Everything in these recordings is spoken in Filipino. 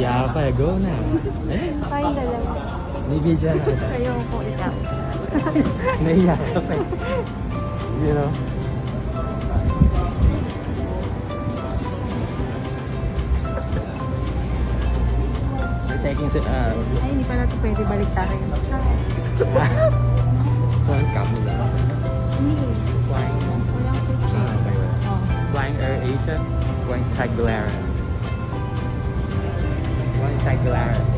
Yapa, go na. Tayong dalawa. May video na. Ayoko ikaw. Naiyak ka pa eh. You know? Taking it uh, Ay, hindi pala ito pwede balik tayo. Flying cam lang. Hindi. Flying. Walang switch Ah, wala. Oh. Flying Air Asia. Flying Tagbilaran. regularity.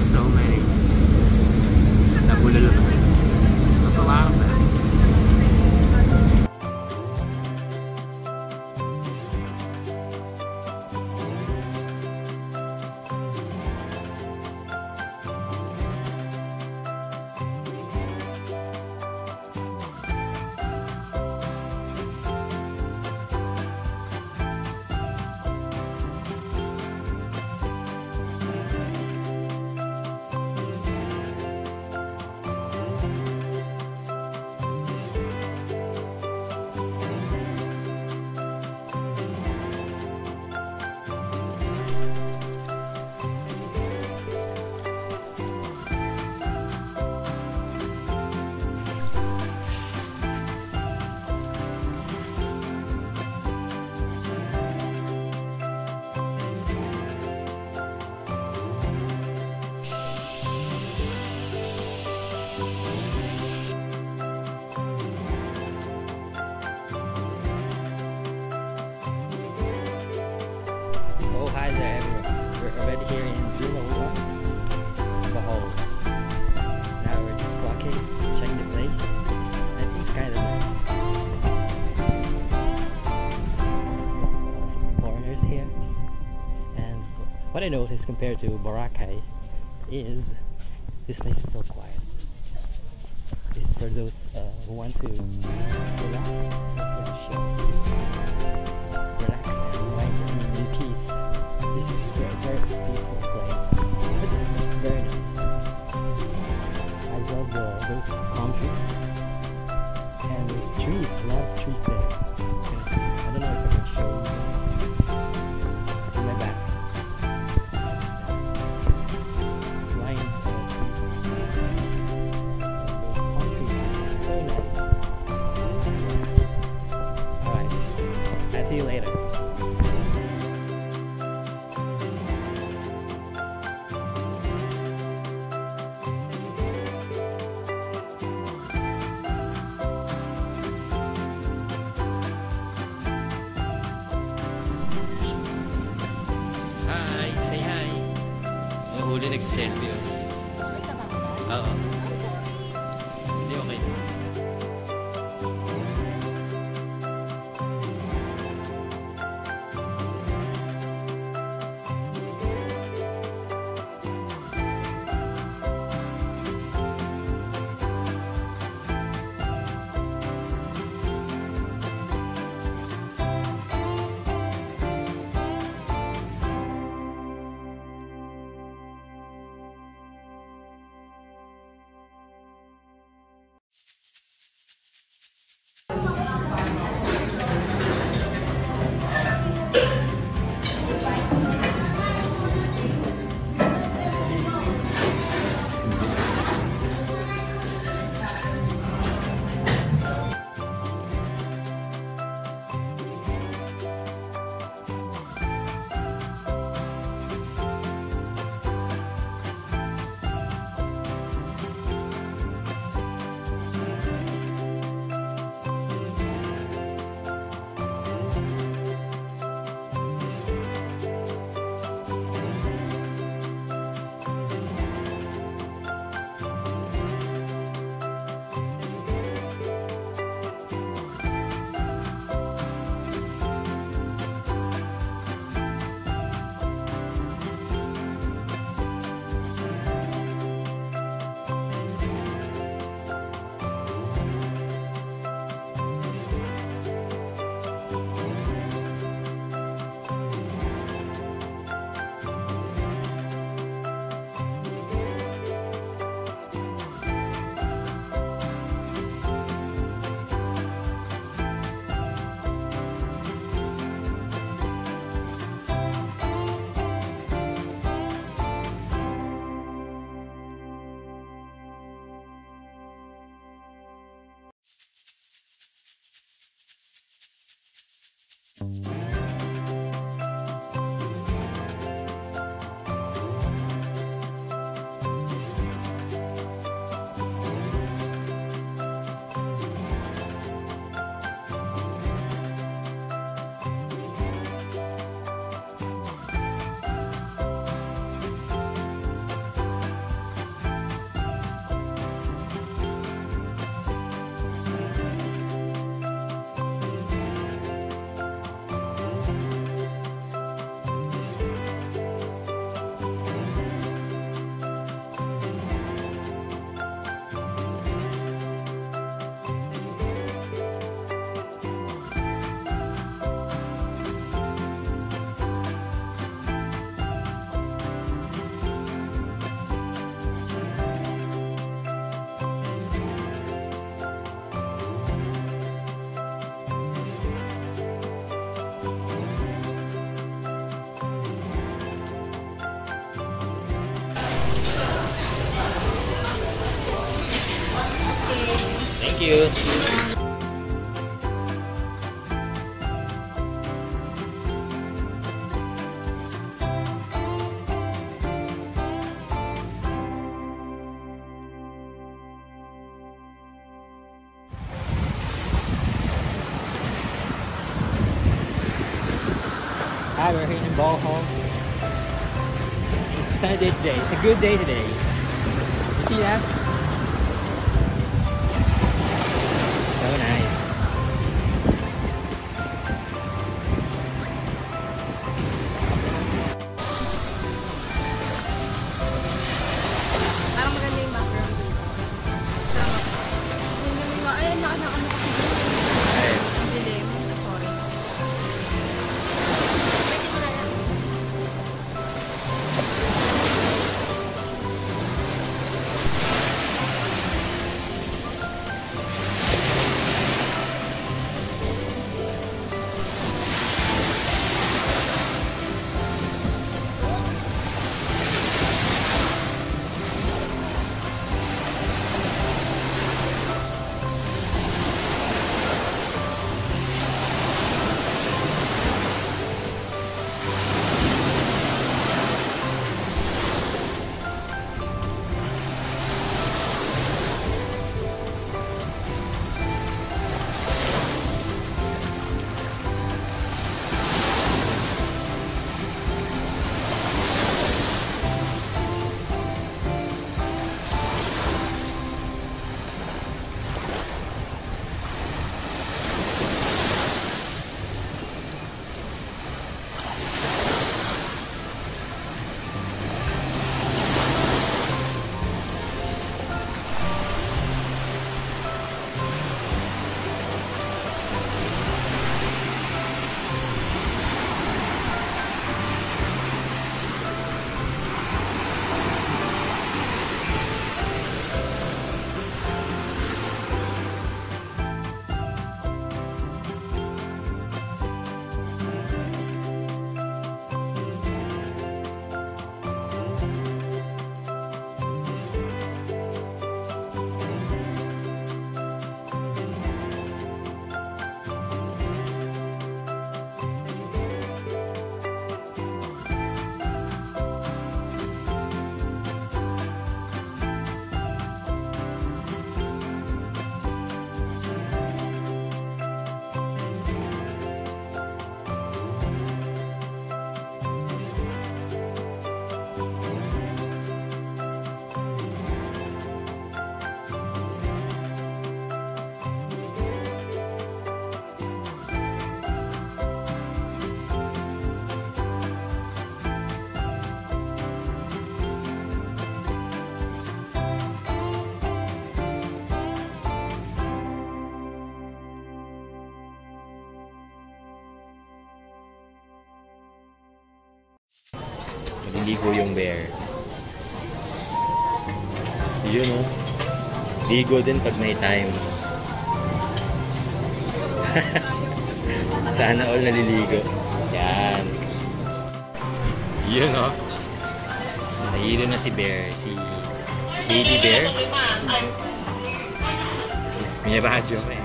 So many. Hi there, everyone. We're already here in Juno Behold. Now we're just walking, checking the place. I think it's kind of foreigners here. And what I noticed compared to Boracay is this place is so quiet. It's for those uh, who want to relax, Mahuli nagsiselfie. Oo. Hindi okay. You. Hi, we're here in Bohol. It's a sunny day today. It's a good day today. You see that? Naliligo yung bear. Yun oh. Ligo din pag may time. Sana all naliligo. Yan. Yun oh. Nahilo na si Bear. Si Baby Bear. May radyo eh.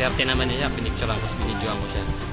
Swerte naman niya, pinicture ako, binidyoan ko siya.